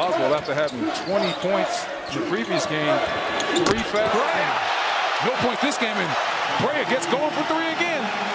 Boswell, after having 20 points in the previous game, three fast. No points this game, and Brea gets going for three.